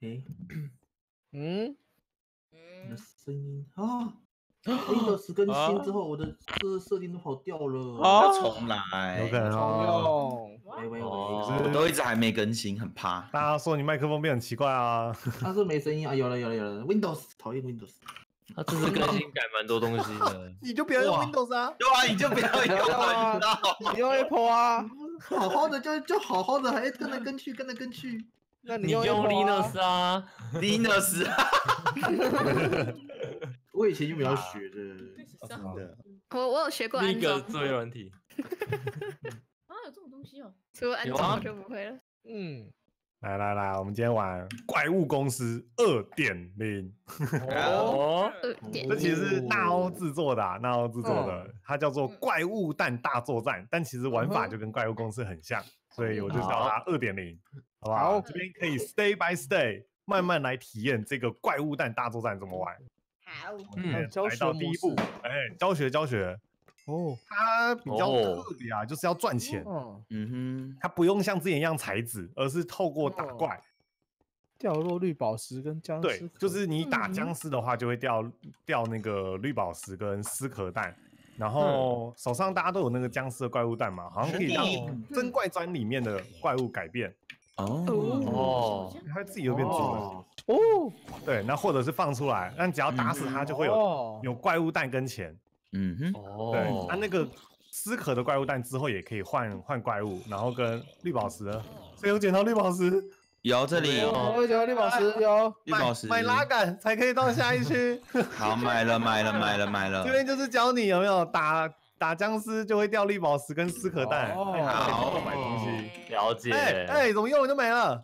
哎，嗯，你的声音啊，Windows 更新之后，我的设设定都跑掉了。要重来，有可能重哦。用。喂喂我喂，都一直还没更新，很怕。大家说你麦克风变很奇怪啊，他说没声音啊，有了有了有了，Windows 讨厌 Windows。他这次更新改蛮多东西的。你就不要用 Windows 啊。对啊，你就不要用啊？你用 Apple 啊？好好的就就好好的，还跟来跟去，跟来跟去。那你用 Apple 啊 Linux 啊？Linux。我以前就比较学的，真的，我我有学过那个安装，作业软体。啊有这种东西哦，除了安有啊。装我就不会了。嗯，来来来，我们今天玩怪物公司二点零，哦，二点这其实是纳欧制作的、啊，纳欧制作嗯的，它叫做怪物蛋大作战，但其实玩法就跟怪物公司很像，所以我就叫它二点零，好不好？这边可以 stay by stay，慢慢来体验这个怪物蛋大作战怎么玩。好，嗯哎来教学模到第一步式，哎，教学教学，哦，它比较哦。特别啊，就是要赚钱，嗯，哼。它不用像之前一样踩纸，而是透过打哦怪。掉落绿宝石跟僵对尸，就是你打嗯。僵尸的话，就会掉掉那个绿宝石跟尸壳蛋，然后手上大家都有那个僵尸的怪物蛋嘛，好像可以让嗯。真怪砖里面的怪物改变，哦，哦，它自己又变猪了。哦，哦，对，那或者是放出来，那只要打死它就会有哦。有怪物蛋跟钱。嗯哼，对，哦，它那个撕壳的怪物蛋之后也可以换换怪物，然后跟绿宝石的，谁有捡到绿宝石？有这里有我有绿宝石有，绿宝石，买拉杆才可以到下一区。好，买了买了买了买了这，边就是教你有没有打打僵尸就会掉绿宝石跟丝壳蛋，哦好买东西。了解。哎哎，怎么用了就没了？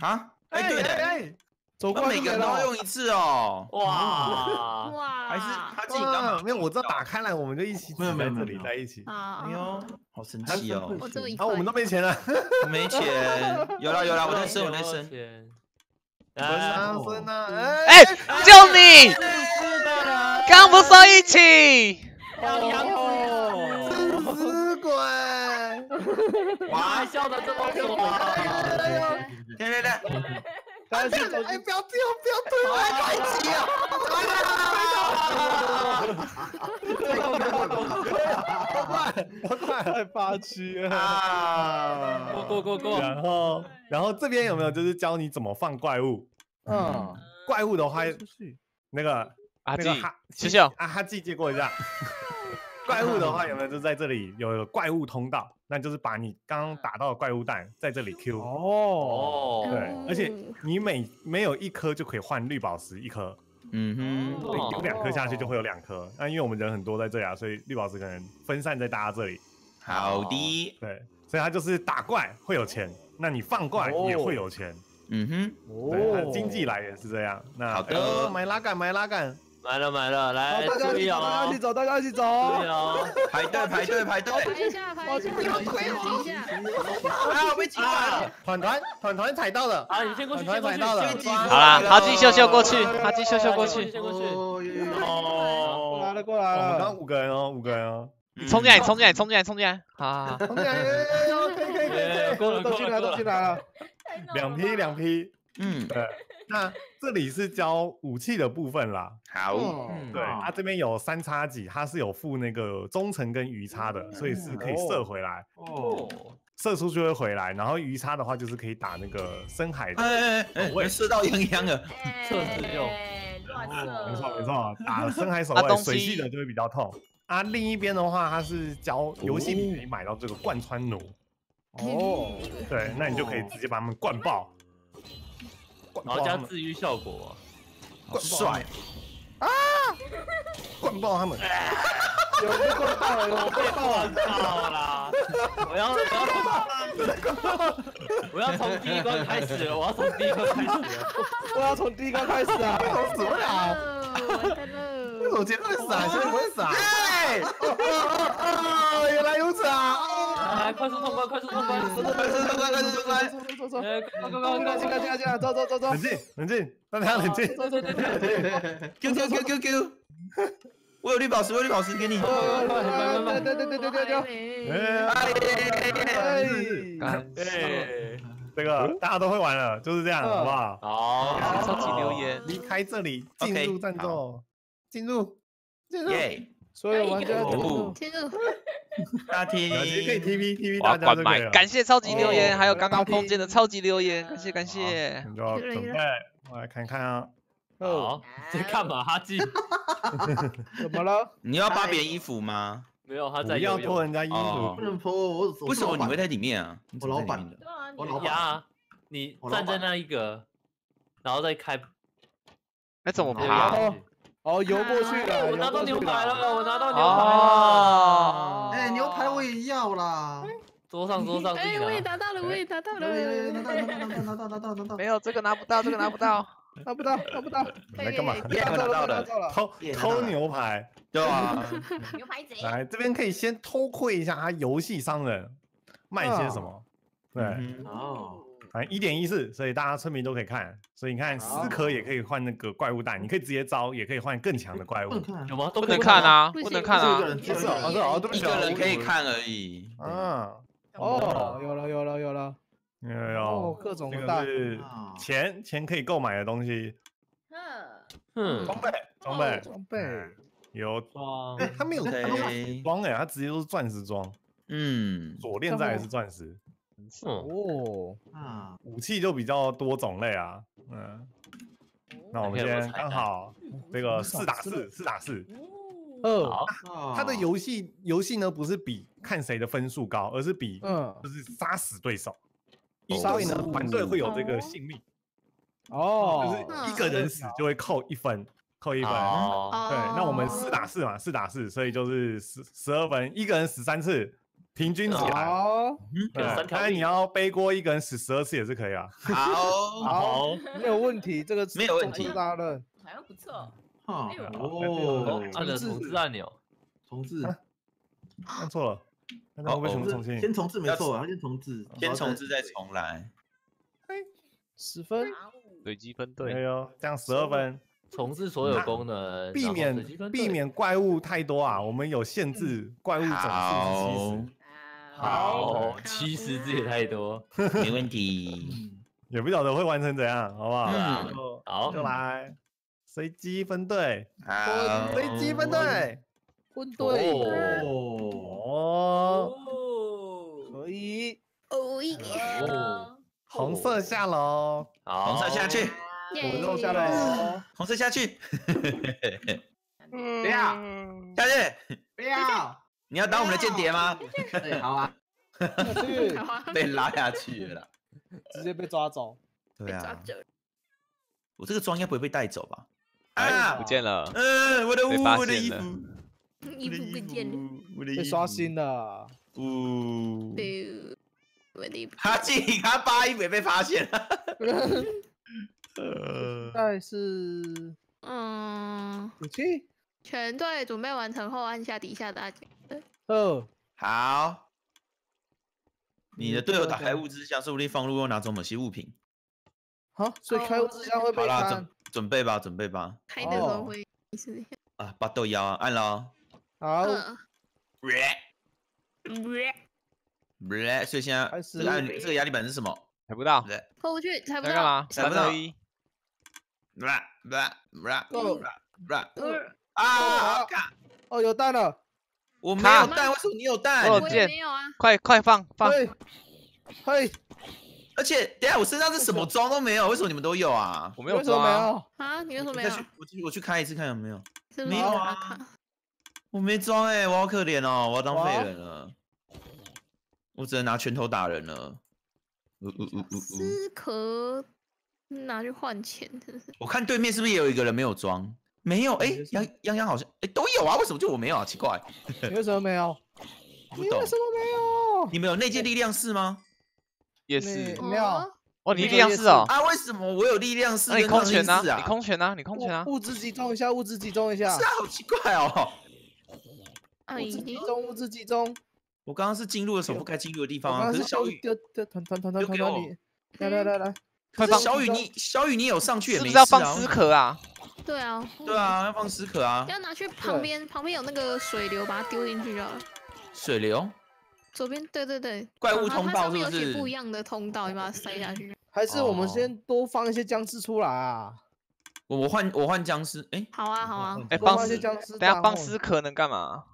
啊，哎对的，哎，走过我每个人都要用一次哦，哇，哇，还是他自己刚好哇没有，我知道打开来我们就一起没有没有没有里在一起。啊，哎呦，好神奇哦，我只有一然后我们都块，没钱了，我没钱，有了有了，我在升我在生，生。分啊分啊！哎哎，，救你！刚不说一起？哦，死鬼！哇，笑得这么爽！对对对，但是走哎，不要推我，不要推我，太急了！快快！太霸气了，啊，过过过过，然后，然后这边有没有就是教你怎么放怪物？嗯，怪物的话，那个阿纪那个哈，谢谢哦啊，哈记借过一下。怪物的话有没有就在这里有个怪物通道？那就是把你刚刚打到的怪物蛋在这里 Q。哦，哦，对，而且哦你每没有一颗就可以换绿宝石一颗，嗯哼，对，有两颗下去就会有两颗。那因为我们人很多在这里啊，所以绿宝石可能分散在大家这里。好的，对，所以它就是打怪会有钱，那你放怪也会有钱。嗯哼，对，它哦，经济来源是这样。那好的买拉杆，买拉杆。买了买了，好，来大家注意一起走，大家一哦起，走，大家一起走。排队排队排队，排一下，排一下，你们推我一下，啊，我被挤了，团团团团踩到了，啊，你先过去，团团先过去，踩到了。好啦，哈基秀秀过去，哈基秀秀过去。先过去。哦来了，过来我们刚五个人哦，五个人哦。你冲进来，冲进来，冲进来，冲进来！好好好，冲进来，哎哎哎可以可以可以都进来，了都进来。了，两批两批。嗯，对，那这里是教武器的部分啦。好，嗯，对，它这边有三叉戟，它是有附那个中程跟鱼叉的，所以是可以射回来，哦，射出去会回来。然后鱼叉的话就是可以打那个深海的。哎哎哎，我射到泱泱了，测试用哎乱射，没错没错，打深海守 卫水系的就会比较痛。啊，另一边的话，它是教游戏里可以买到这个贯穿弩，哦，对，那你就可以直接把他们灌爆，灌然后加爆他们，治愈效果。好帅，灌爆他们。有被灌爆了，有被爆了！我要我要我要从第一关开始了，我要从第一关开始了。我要从第一关开始啊，死不了，我前面会傻，现在不会傻。哎，哦，原来如此啊！来，快速通关，快速通关，快速通关，快速通关，快走走，快快快，快进快进快进啊！走走走走，冷静冷静，大家冷静。对对对对，Q Q Q Q Q，我有绿宝石，我有绿宝石给你。对对对对对对对，哎，哎，哎，这个大家都会玩了，就是这样，好不好？好，超级留言，离开这里，进入战斗，进入，进入。耶！所有玩家哦进入进入大厅其实可以我要关麦，大家就可以。感谢超级留言，哦还有刚刚碰见的超级留言，感谢感谢。你要准备，我来看看啊。哦，好，在干嘛？哈基 怎么了？你要扒别人衣服吗？没有，他不在。要脱人家衣哦服。不能泼我，我为什么你会会？在里面啊？我老板的对啊，你我老板呀，你站在那一个，然后再开。那怎么对爬？哦，游过去。了，我拿到牛排了。我拿到牛排了。哎，牛排我也要了。桌上桌上。哎，我也拿到了。我也拿到了。拿到了。拿到了。拿到。拿到。拿到。没有，这个拿不到。这个拿不到。拿不到。拿不到。来，干嘛？偷牛排。对吧？牛排。哎，这边可以先偷窥一下他游戏商人卖些什么。对。哦。正一点一四，所以大家村民都可以看。所以你看，好四颗也可以换那个怪物蛋，你可以直接招，也可以换更强的怪物不。能看有，吗？都不可以能看啊，不能看啊一个。人，只有一个人可以看而已。嗯，哦，有了，有了，有了。有哦有，，各种蛋。钱钱可以购买的东西，嗯，装备装备装备有，装哎，他没有他没有装哎，他直接都是钻石装，嗯，锁链再来是钻石，嗯，哦，啊，武器就比较多种类啊，嗯。那我们先刚好这个四打四，四打四，二，好，它它的游戏游戏呢不是比看谁的分数高，而是比嗯，就是杀死对手。一杀队呢死团队会有这个性命，哦就哦，是一个人死就会扣一分，扣一分。好，对，那我们四打四嘛，四打四，所以就是十十二分，一个人死三次，平均起来。好，对。有三条命。当然你要背锅，一个人死十二次也是可以啊。好，好，没有问题，这个没有问题。好像不错。哈哎呦。哦，按了重置按钮。重置，按错了，那会不会全部重新？先重置没错，他先重置，先重置再重来。十分，随机分哎队，呦，这样十二分，重置所有功能，然后避免随机分队。避免怪物太多啊，我们有限制，怪物总数是七十，，好，七十字也太多。没问题。也不晓得会完成怎样，好不好？嗯好。就来随机分队，好，随机分队，分队。哦，可以，哦红色下楼，好，红色下去，我肉下来哦，红色下去，不要。下去。不要，你要当我们的间谍吗？对，好啊，被拉下去了。直接被抓走。对啊，被抓走。我这个妆应该不会被带走吧？哎，啊不，见了。嗯，我的被发我的衣服，衣服不见了。我的衣服被刷新了，呜，对，我的衣服。他自己他扒衣服也被发现了。呃，但是嗯，武器，全队准备完成后，按下底下的按钮。二，好，你的队友打开物资箱，说不定放入又拿走某些物品。好，所以开物资箱会被好啦，准。准备吧，准备吧。开的时候会是啊，把豆腰啊，按了哦。好，嗯，所以现在这个按这个压力板是什么？踩不到，对，过不去，踩不到。在干嘛？踩不到。三二。一，啊！干哦，有蛋了，我没有卡蛋，为什么你有蛋？我没有啊。快快放放！嘿，嘿，而且等下我身上是什么装都没有，为什么你们都有啊？我没有为什么没抓啊，有？啊，你为什么没有我再去？我去我去开一次看有没有。没有啊？我没装哎、我好可怜哦，我要当废人了。我只能拿拳头打人了。呜呜呜呜呜！丝壳拿去换钱，真是。我看对面是不是也有一个人没有装？没有哎，泱泱泱好像哎都有啊，为什么就我没有啊？奇怪，你为什么没有？不懂你为。什么没有？你们有内界力量式吗？夜你市没有哦哦，你力量是哦，啊，为什么我有力量式那你空拳呢？啊？你空拳呢？你空拳啊？物质集中一下，物质集中一下是，啊，好奇怪哦。哎物质集中，物质集中。我刚刚是进入了什么不该进入的地方啊？刚刚是可是小雨，丢丢团团团团团团你，来来来来，快放小雨你小雨你有上去也是不没事啊？是要放丝壳啊？对啊，对啊，要放尸壳啊，要拿去旁边，旁边有那个水流，把它丢进去就好了。水流。左边，对对对，怪物通道是不是不一样的通道，你把它塞下去。还是我们哦先多放一些僵尸出来啊？我我换我换僵尸，哎，好啊好啊，哎，多放一些帮尸，僵尸等下帮弹后尸壳能干嘛？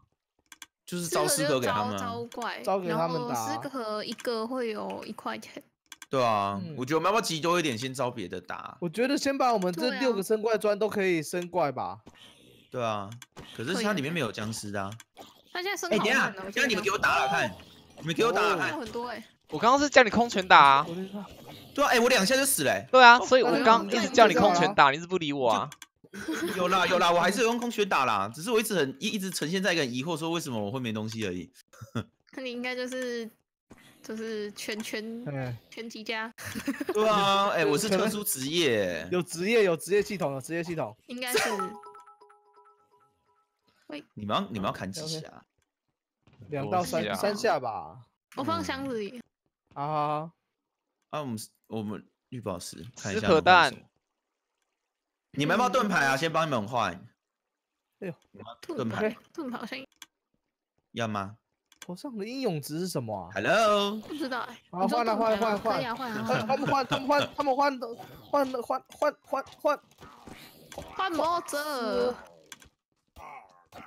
就是招尸壳给他们啊。招怪，招给然他们打后四个一个会有一块钱。对啊，嗯我觉得我们要不要集多一点，先招别的打？我觉得先把我们这对啊六个升怪砖都可以升怪吧。对啊，可是它里面没有僵尸的啊。他现在升哎，等一下，好慢哦等一下你们给我打打看，你们给我打打有看。很多哎，我刚刚是叫你空拳打啊。我就对啊，哎，我两下就死了欸。对啊，所以我那刚一直叫你空拳打，你是不理我啊？有啦有啦，我还是有用空拳打啦，只是我一直很一一直呈现在一个疑惑，说为什么我会没东西而已。那你应该就是就是全全哎，全击加，对啊，哎，我是特殊职业，有职业有职业系统有职业系统。应该是。喂。你们要你们要砍几下？两到三三下吧。我放箱子里。啊，啊，我们我们绿宝石看一下能换可蛋。你们要不要盾牌啊？先帮你们换，哎呦。盾牌。牌，盾牌好像。要吗头上的英勇值是什么啊？？Hello，不知道哎。好你说换了换盾牌吗换可以啊换换啊他们换，他们换，他们换的换的换换换换，换魔者，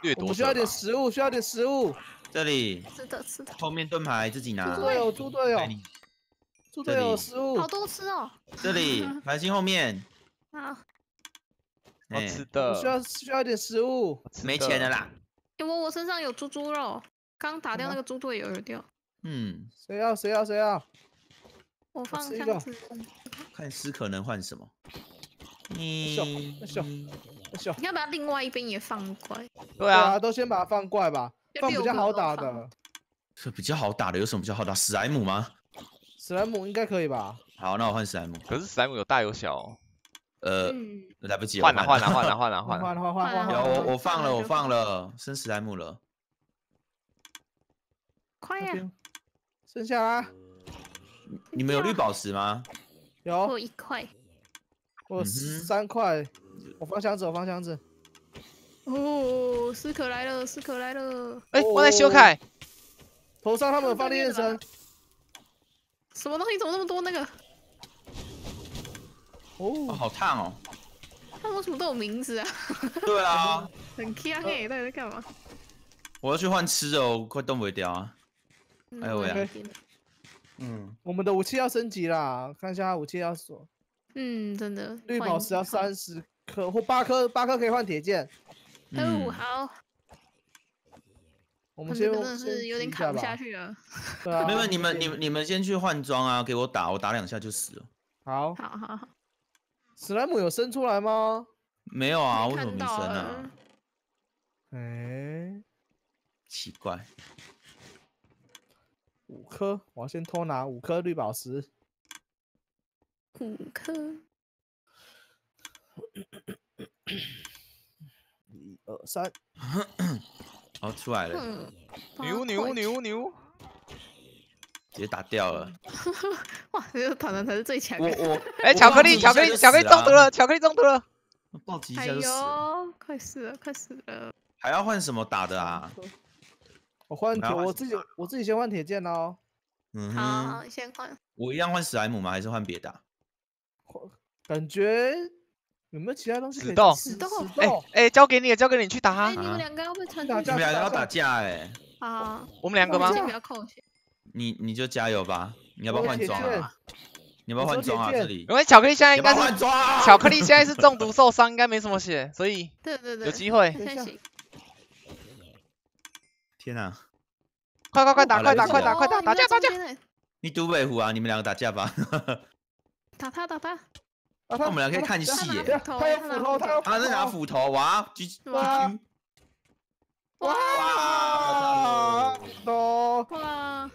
掠夺我需要点。食物，需要点食物。这里是的是的，后面盾牌自己拿猪。队友，猪队友猪队友食物好。多吃哦。这里 繁星后面，啊，好哎，吃的需，要需要一点食物。没钱的啦。因为我身上有猪猪肉，刚打掉那个猪队友有掉，嗯，谁要谁要谁要？我放箱子。看诗可能换什么。你笑笑笑。你要不要另外一边也放怪？对啊，都先把它放怪吧，放比较好打的。这比较好打的有什么比较好打？史莱姆吗？史莱姆应该可以吧？好，那我换史莱姆。可是史莱姆有大有小哦，呃，嗯，来不及了，换了我换了换了换了换了，换换换换换有。我我放了，我放了，升史莱姆了。快呀！剩下啦，你们有绿宝石吗？我有我一块。我三块，我放箱子，我放箱子。哦，斯可来了，斯可来了！哎，我在修凯，头上他们有放烈焰神，什么东西？怎么那么多那个？哦，哦，好烫哦。他们为什么都有名字啊？对啊，很强哎，到底在干嘛？我要去换吃的哦，快冻不掉啊。哎呦喂啊嗯我们的武器要升级啦，看一下武器要锁，嗯，真的。绿宝石要三十颗或八颗，八颗可以换铁剑。个哦，嗯好，我们先真的是有点集一下砍不下。去了。对啊，没有，你们你们你们先去换装啊，给我打，我打两下就死了。好，好好好，史莱姆有生出来吗？没有啊，为什么没看到了升啊？哎，奇怪，五颗，我要先偷拿五颗绿宝石。五颗，一二三，哦，出来了，嗯，牛牛牛牛，直接打掉了。哇，这个团团才是最强我的。我哎，我巧克力巧克力巧克力中毒了，，巧克力中毒了，暴击一哎下就死了。呦，快死了，快死了！还要换什么打的啊？我换铁，我自己我自己先换铁剑哦。嗯好哼，好，先换。我一样换史莱姆吗？还是换别的啊？感觉有没有其他东西可以死斗死死斗哎斗，哎，交给你了，交给你去打你们两个要被传打架你们两个要打打架哎，啊！我们两个吗。你你就加油吧。你要不要换装啊？你要不要换装啊？这里因为巧克力现在应该要要换是啊？巧克力现在是中毒受伤，应该没什么血，所以对对对，有机会。天啊！快快快打，快打，快打，快打，打架打架！你独北湖啊？你们两个打架吧。打他打他！啊他我们俩可以看戏耶他他他有斧头，他有斧头，他在拿斧头，哇！G G 哇哇哇，都哇！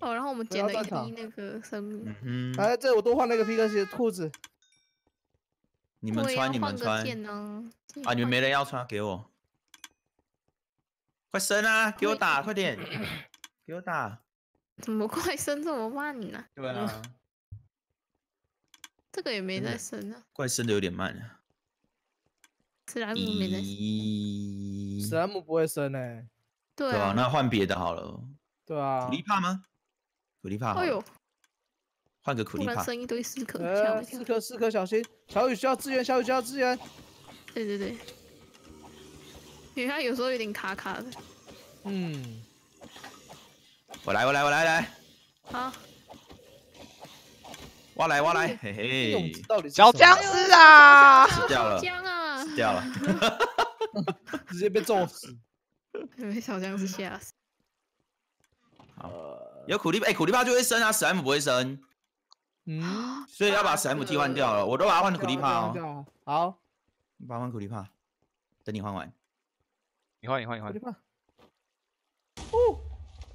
哦，然后我们不捡了一要乱吵滴那个生命。嗯哼，来这我多换了一个皮革鞋裤子，你们穿我也要换个你们穿剑呢。自己啊！你们换没人要穿，给我，快升啊！给我打，快点，给我打。怎么快升这么慢呢？对啊，这个也没在升啊，怪升的有点慢啊。史莱姆没在升。史莱姆不会升哎，对对啊，啊，那换别的好了。对啊苦，力怕吗？苦力怕，哎呦，换个苦力怕。突然生一堆尸壳，吓我呃，一跳四。颗四颗小心，小雨需要支援，小雨需要支援。对对对，因为它有时候有点卡卡的。嗯，我来，我来，我来，来，好，我来，我来，嘿嘿小僵尸啊！死掉了僵啊！死掉了。直接被揍死。被小僵尸吓死。好，有苦力，哎、苦力怕就会生啊，史莱姆不会生，嗯，所以要把史莱姆替换掉了。我都把它换成苦力怕哦，哦。好，把它换苦力怕，等你换完。你换，你换，你换苦力。怕。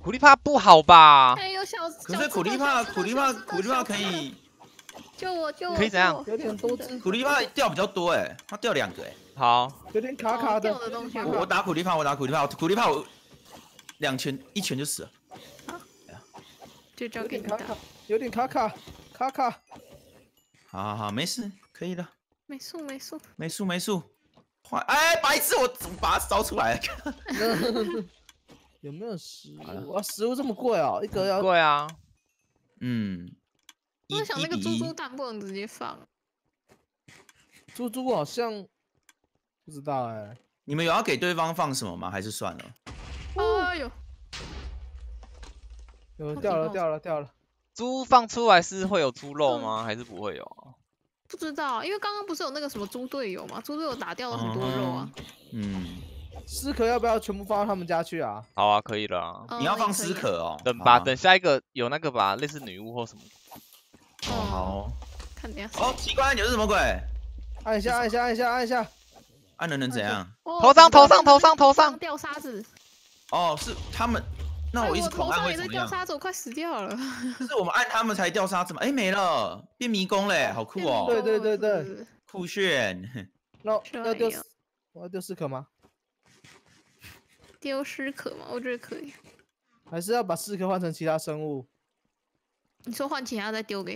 苦力怕不好吧？哎呦，小可是苦力怕，苦力怕，苦力怕可以，救我救我！可以怎样有点多汁，苦力怕掉比较多哎，它掉两个哎。好，有点卡卡的哦掉。的东西我我打苦力怕，我打苦力怕，苦力怕我两拳一拳就死了。就交有给你打点卡卡，，有点卡卡，卡卡。好好好，没事，可以的，没数没数。没数没数。换，哎，白痴，我怎么把它烧出来？有没有食物啊？食物这么贵哦，一个要贵啊，嗯，我在想那个猪猪蛋不能直接放，猪猪好像不知道哎。你们有要给对方放什么吗？还是算了？哎呦，好有掉了掉了掉了，猪放出来是会有猪肉吗？还是不会有啊？不知道，因为刚刚不是有那个什么猪队友吗，猪队友打掉了很多肉啊。嗯，尸壳要不要全部放到他们家去啊？好啊，可以了啊。嗯你要放。尸壳哦。等吧，啊等下一个有那个吧，类似女巫或什么。哦好哦，哦。看等一下。哦，奇怪，你是什么鬼？按一下按一下按一下按一下，按了能怎样？哦头上，头上，头上，头上。掉沙子。哦，是他们。那哎我一直狂按头上也会怎么样？在掉沙子，我快死掉了。是我们按他们才掉沙子吗？哎，没了，变迷宫嘞，好酷哦，对对对对对，酷炫。那要丢这样，我要丢四颗吗？丢尸壳吗，我觉得可以。还是要把四颗换成其他生物？你说换其他再丢给